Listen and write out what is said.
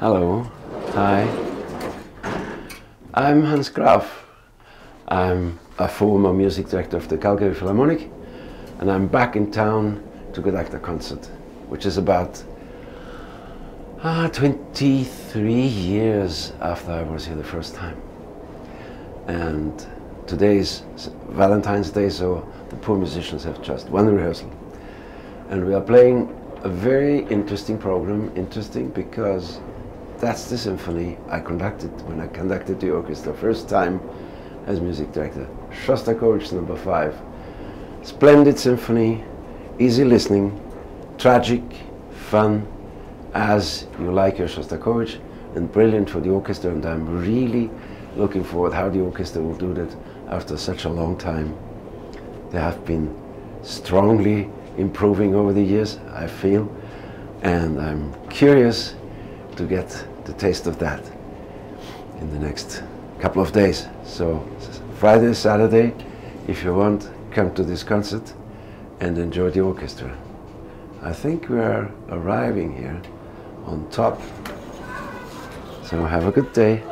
Hello. Hi. I'm Hans Graf. I'm a former music director of the Calgary Philharmonic, and I'm back in town to conduct a concert, which is about ah, 23 years after I was here the first time. And today's Valentine's Day, so the poor musicians have just one rehearsal. And we are playing a very interesting program, interesting because that's the symphony I conducted when I conducted the orchestra first time as music director. Shostakovich number five. Splendid symphony, easy listening, tragic, fun, as you like your Shostakovich, and brilliant for the orchestra. And I'm really looking forward how the orchestra will do that after such a long time. They have been strongly improving over the years, I feel, and I'm curious to get the taste of that in the next couple of days. So Friday, Saturday, if you want, come to this concert and enjoy the orchestra. I think we are arriving here on top. So have a good day.